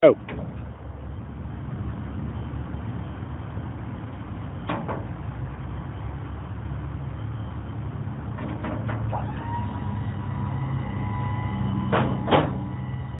Oh.